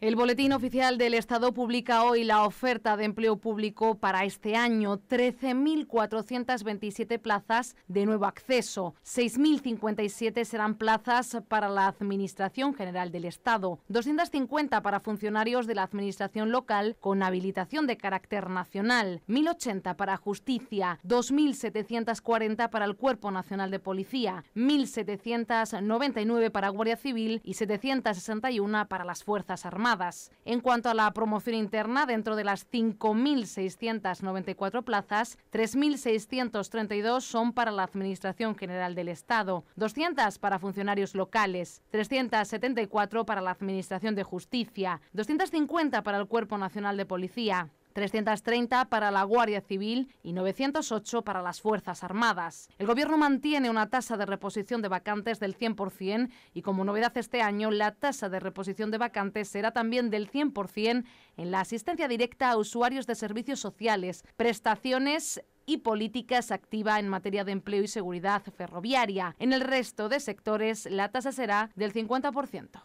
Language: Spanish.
El Boletín Oficial del Estado publica hoy la oferta de empleo público para este año. 13.427 plazas de nuevo acceso. 6.057 serán plazas para la Administración General del Estado. 250 para funcionarios de la Administración local con habilitación de carácter nacional. 1.080 para Justicia. 2.740 para el Cuerpo Nacional de Policía. 1.799 para Guardia Civil y 761 para las Fuerzas Armadas. En cuanto a la promoción interna, dentro de las 5.694 plazas, 3.632 son para la Administración General del Estado, 200 para funcionarios locales, 374 para la Administración de Justicia, 250 para el Cuerpo Nacional de Policía, 330 para la Guardia Civil y 908 para las Fuerzas Armadas. El Gobierno mantiene una tasa de reposición de vacantes del 100% y como novedad este año la tasa de reposición de vacantes será también del 100% en la asistencia directa a usuarios de servicios sociales, prestaciones y políticas activa en materia de empleo y seguridad ferroviaria. En el resto de sectores la tasa será del 50%.